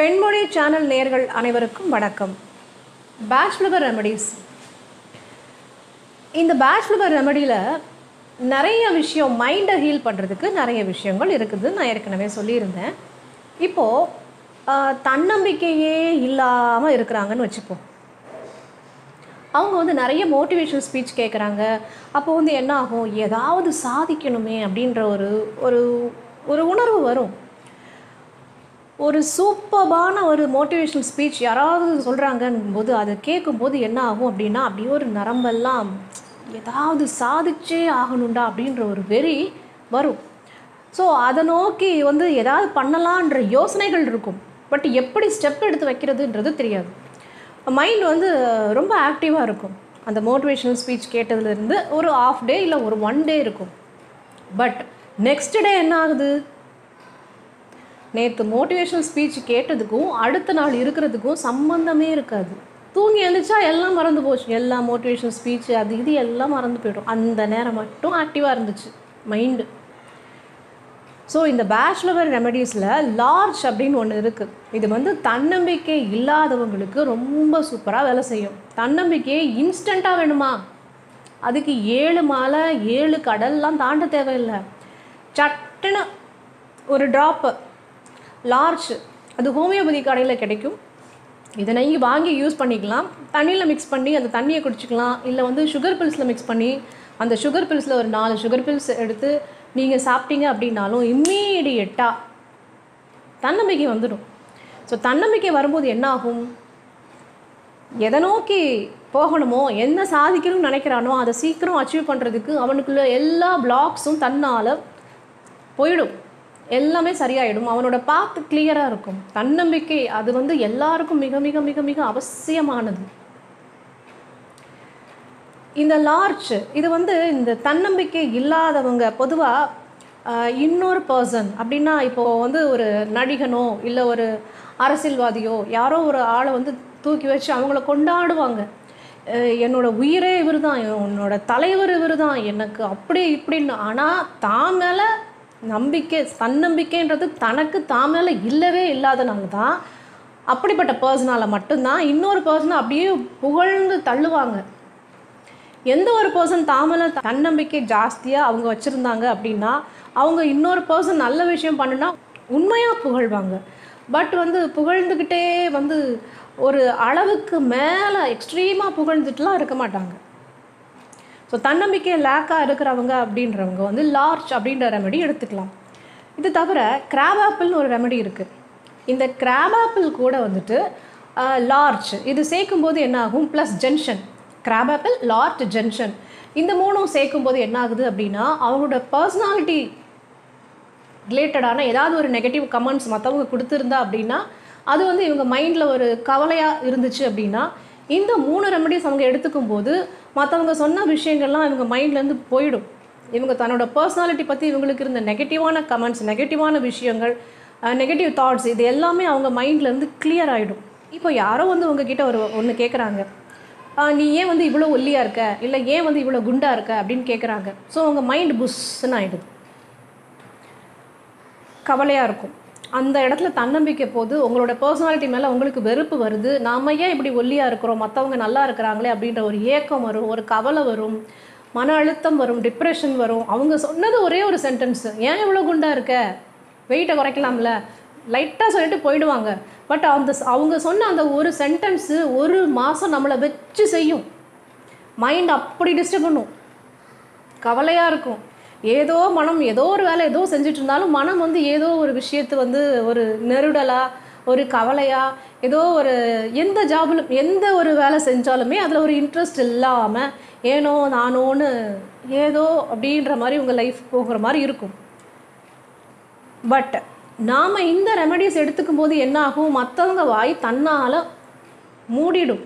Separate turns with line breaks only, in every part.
பெண்மொழி channel நேர்கள் அனைவருக்கும் வணக்கம். பேச்சுலர் ரெமடிஸ் இந்த பேச்சுலர் ரெமடியில் நிறைய விஷயம் மைண்டை ஹீல் பண்ணுறதுக்கு நிறைய விஷயங்கள் இருக்குது. நான் ஏற்கனவே சொல்லியிருந்தேன். இப்போது தன்னம்பிக்கையே இல்லாமல் இருக்கிறாங்கன்னு வச்சுப்போம். அவங்க வந்து நிறைய மோட்டிவேஷனல் ஸ்பீச் கேட்குறாங்க அப்போ வந்து என்ன ஆகும் ஏதாவது சாதிக்கணுமே அப்படின்ற ஒரு ஒரு ஒரு உணர்வு வரும். ஒரு சூப்பர்பான ஒரு மோட்டிவேஷனல் ஸ்பீச் யாராவது சொல்கிறாங்கன்னும் போது அதை கேட்கும்போது என்ன ஆகும் அப்படின்னா அப்படியே ஒரு நரம்பெல்லாம் ஏதாவது சாதிச்சே ஆகணும்டா அப்படின்ற ஒரு வெறி வரும். ஸோ அதை நோக்கி வந்து ஏதாவது பண்ணலான்ற யோசனைகள் இருக்கும். பட் எப்படி ஸ்டெப் எடுத்து வைக்கிறதுன்றது தெரியாது. மைண்ட் வந்து ரொம்ப ஆக்டிவாக இருக்கும். அந்த மோட்டிவேஷனல் ஸ்பீச் கேட்டதுலேருந்து ஒரு ஆஃப் டே இல்லை ஒரு ஒன் டே இருக்கும். பட் நெக்ஸ்ட் டே என்ன ஆகுது? நேற்று மோட்டிவேஷனல் ஸ்பீச் கேட்டதுக்கும் அடுத்த நாள் இருக்கிறதுக்கும் சம்மந்தமே இருக்காது. தூங்கி எழுந்திரிச்சா எல்லாம் மறந்து போச்சு. எல்லா மோட்டிவேஷன் ஸ்பீச் அது இது எல்லாம் மறந்து போயிடும். அந்த நேரம் மட்டும் ஆக்டிவாக இருந்துச்சு. மைண்டு ஸோ இந்த பேச்சுலர் ரெமெடிஸில் லார்ஜ் அப்படின்னு ஒன்று இருக்குது இது வந்து தன்னம்பிக்கை இல்லாதவங்களுக்கு ரொம்ப சூப்பராக வேலை செய்யும். தன்னம்பிக்கையை இன்ஸ்டண்ட்டாக வேணுமா? அதுக்கு ஏழு மாலை ஏழு கடல்லாம் தாண்ட தேவையில்லை. சட்டுன்னு ஒரு ட்ராப்பு லார்ஜ் அது ஹோமியோபதி கடையில் கிடைக்கும். இதை நீங்கள் வாங்கி யூஸ் பண்ணிக்கலாம். தண்ணியில் மிக்ஸ் பண்ணி அந்த தண்ணியை குடிச்சிக்கலாம். இல்லை வந்து சுகர் பில்ஸில் மிக்ஸ் பண்ணி அந்த சுகர் பில்ஸில் ஒரு நாலு சுகர் பில்ஸ் எடுத்து நீங்கள் சாப்பிட்டீங்க அப்படின்னாலும் இம்மீடியட்டாக தன்னம்பிக்கை வந்துடும். ஸோ தன்னம்பிக்கை வரும்போது என்ன ஆகும் எதை நோக்கி போகணுமோ என்ன சாதிக்கணும்னு நினைக்கிறானோ அதை சீக்கிரம் அச்சீவ் பண்ணுறதுக்கு அவனுக்குள்ள எல்லா பிளாக்ஸும் தன்னால் போயிடும். எல்லாமே சரியாயிடும். அவனோட பாத் கிளியராக இருக்கும். தன்னம்பிக்கை அது வந்து எல்லாருக்கும் மிக மிக மிக மிக அவசியமானது. இந்த லார்ஜ் இது வந்து இந்த தன்னம்பிக்கை இல்லாதவங்க பொதுவாக இன்னொரு பர்சன் அப்படின்னா இப்போது வந்து ஒரு நடிகனோ இல்லை ஒரு அரசியல்வாதியோ யாரோ ஒரு ஆளை வந்து தூக்கி வச்சு அவங்கள கொண்டாடுவாங்க. என்னோடய என்னோட உயிரே இவர் தான் என்னோட தலைவர் இவர் தான் எனக்கு அப்படி இப்படின்னு ஆனால் தான் மேலே நம்பிக்கை தன்னம்பிக்கைன்றது தனக்கு தான் மேலே இல்லவே இல்லாதனால தான். அப்படிப்பட்ட பர்சனால் மட்டும்தான் இன்னொரு பர்சனை அப்படியே புகழ்ந்து தள்ளுவாங்க. எந்த ஒரு பர்சன் தாமல தன்னம்பிக்கை ஜாஸ்தியாக அவங்க வச்சுருந்தாங்க அப்படின்னா அவங்க இன்னொரு பர்சன் நல்ல விஷயம் பண்ணுனா உண்மையாக புகழ்வாங்க. பட் வந்து புகழ்ந்துக்கிட்டே வந்து ஒரு அளவுக்கு மேலே எக்ஸ்ட்ரீமாக புகழ்ந்துட்டுலாம் இருக்க மாட்டாங்க. ஸோ தன்னம்பிக்கை லேக்காக இருக்கிறவங்க அப்படின்றவங்க வந்து லார்ஜ் அப்படின்ற ரெமெடி எடுத்துக்கலாம். இது தவிர கிராப் ஆப்பிள்னு ஒரு ரெமெடி இருக்குது இந்த கிராப் ஆப்பிள் கூட வந்துட்டு லார்ஜ் இது சேர்க்கும்போது என்ன ஆகும் plus gentian crab apple larch gentian இந்த மூணும் சேர்க்கும்போது என்ன ஆகுது அப்படின்னா அவங்களோட பர்சனாலிட்டி ரிலேட்டடான ஏதாவது ஒரு நெகட்டிவ் கமெண்ட்ஸ் மற்றவங்க கொடுத்துருந்தா அப்படின்னா அது வந்து இவங்க மைண்டில் ஒரு கவலையாக இருந்துச்சு அப்படின்னா இந்த மூணு ரெமடிஸ் அவங்க எடுத்துக்கும் போது மற்றவங்க சொன்ன விஷயங்கள்லாம் இவங்க மைண்ட்லேருந்து போயிடும். இவங்க தன்னோட பர்சனாலிட்டி பற்றி இவங்களுக்கு இருந்த நெகட்டிவான கமெண்ட்ஸ் நெகட்டிவான விஷயங்கள் நெகட்டிவ் தாட்ஸ் இது எல்லாமே அவங்க மைண்ட்லேருந்து கிளியர் ஆகிடும் இப்போ யாரோ வந்து உங்ககிட்ட ஒரு ஒன்று கேட்குறாங்க நீ ஏன் வந்து இவ்வளோ ஒல்லியாக இருக்க? இல்லை ஏன் வந்து இவ்வளோ குண்டாக இருக்க? அப்படின்னு கேட்குறாங்க ஸோ உங்கள் மைண்ட் புஷ்ன்னு ஆகிடுது கவலையாக இருக்கும். அந்த இடத்துல தன்னம்பிக்கை போது உங்களோட பர்சனாலிட்டி மேலே உங்களுக்கு வெறுப்பு வருது. நாம ஏன் இப்படி ஒல்லியாக இருக்கிறோம்? மற்றவங்க நல்லா இருக்கிறாங்களே அப்படின்ற ஒரு ஏக்கம் வரும் ஒரு கவலை வரும் மன அழுத்தம் வரும் டிப்ரெஷன் வரும். அவங்க சொன்னது ஒரே ஒரு சென்டென்ஸ் ஏன் இவ்வளோ குண்டாக இருக்க? வெயிட்டை குறைக்கலாம்ல? லைட்டாக சொல்லிட்டு போயிடுவாங்க. பட் அந்த அவங்க சொன்ன அந்த ஒரு சென்டென்ஸு ஒரு மாதம் நம்மளை வச்சு செய்யும். மைண்ட் அப்படி டிஸ்டர்ப் பண்ணும். கவலையாக இருக்கும். ஏதோ மனம் ஏதோ ஒரு வேலை ஏதோ செஞ்சுட்டு இருந்தாலும் மனம் வந்து ஏதோ ஒரு விஷயத்து வந்து ஒரு நெருடலாக ஒரு கவலையாக ஏதோ ஒரு எந்த ஜாபிலும் எந்த ஒரு வேலை செஞ்சாலுமே அதில் ஒரு இன்ட்ரெஸ்ட் இல்லாமல் ஏனோ நானோன்னு ஏதோ அப்படின்ற மாதிரி உங்கள் லைஃப் போகிற மாதிரி இருக்கும். பட் நாம் இந்த ரெமடிஸ் எடுத்துக்கும் போது என்ன ஆகும் மற்றவங்க வாய் தன்னால் மூடிடும்.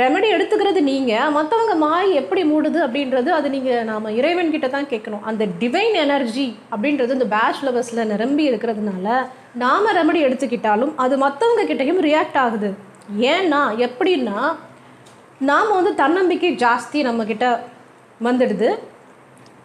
ரெமெடி எடுத்துக்கிறது நீங்கள் மற்றவங்க மாய் எப்படி மூடுது அப்படின்றது அது நீங்கள் நாம் இறைவன் கிட்ட தான் கேட்கணும். அந்த டிவைன் எனர்ஜி அப்படின்றது இந்த பேட்ச் லவர்ஸில் நிரம்பி இருக்கிறதுனால நாம் ரெமெடி எடுத்துக்கிட்டாலும் அது மற்றவங்க கிட்டேயும் ரியாக்ட் ஆகுது. ஏன்னா எப்படின்னா நாம் வந்து தன்னம்பிக்கை ஜாஸ்தி நம்மக்கிட்ட வந்துடுது.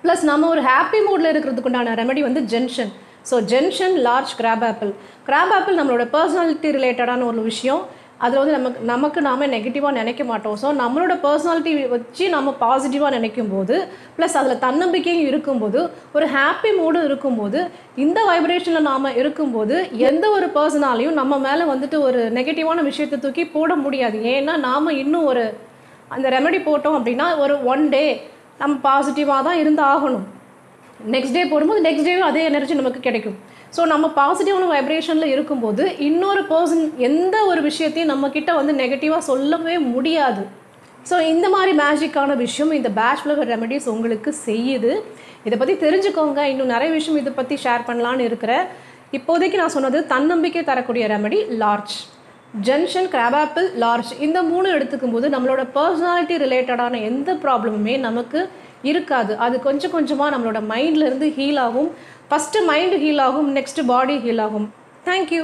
ப்ளஸ் நம்ம ஒரு ஹாப்பி மூடில் இருக்கிறதுக்குண்டான ரெமெடி வந்து gentian so gentian larch crab apple crab apple நம்மளோட பர்சனாலிட்டி ரிலேட்டடான ஒரு விஷயம். அதில் வந்து நமக்கு நமக்கு நாம நெகட்டிவாக நினைக்க மாட்டோம். ஸோ நம்மளோட பர்சனாலிட்டி வச்சு நம்ம பாசிட்டிவாக நினைக்கும் போது ப்ளஸ் அதில் தன்னம்பிக்கையும் இருக்கும்போது ஒரு ஹாப்பி மூடும் இருக்கும்போது இந்த வைப்ரேஷனில் நாம் இருக்கும்போது எந்த ஒரு பர்சனாலையும் நம்ம மேலே வந்துட்டு ஒரு நெகட்டிவான விஷயத்தை தூக்கி போட முடியாது. ஏன்னா நாம் இன்னும் ஒரு அந்த ரெமெடி போட்டோம் அப்படின்னா ஒரு ஒன் டே நம்ம பாசிட்டிவாக தான் இருந்து ஆகணும். நெக்ஸ்ட் டே போடும்போது நெக்ஸ்ட் டேவும் அதே எனர்ஜி நமக்கு கிடைக்கும். ஸோ நம்ம பாசிட்டிவான வைப்ரேஷனில் இருக்கும்போது இன்னொரு பர்சன் எந்த ஒரு விஷயத்தையும் நம்மக்கிட்ட வந்து நெகட்டிவாக சொல்லவே முடியாது. ஸோ இந்த மாதிரி மேஜிக்கான விஷயம் இந்த பேட்ச் ஃப்ளவர் ரெமெடிஸ் உங்களுக்கு செய்யுது. இதை பற்றி தெரிஞ்சுக்கோங்க. இன்னும் நிறைய விஷயம் இதை பற்றி ஷேர் பண்ணலான்னு இருக்கிறேன் இப்போதைக்கு நான் சொன்னது தன்னம்பிக்கை தரக்கூடிய remedy larch gentian crab apple larch இந்த மூணு எடுத்துக்கும் போது நம்மளோட பர்சனாலிட்டி ரிலேட்டடான எந்த ப்ராப்ளமுமே நமக்கு இருக்காது. அது கொஞ்சம் கொஞ்சமாக நம்மளோட மைண்ட்லேருந்து ஹீல் ஆகும். ஃபஸ்ட்டு மைண்டு ஹீல் ஆகும் நெக்ஸ்ட்டு பாடி ஹீல் ஆகும். Thank you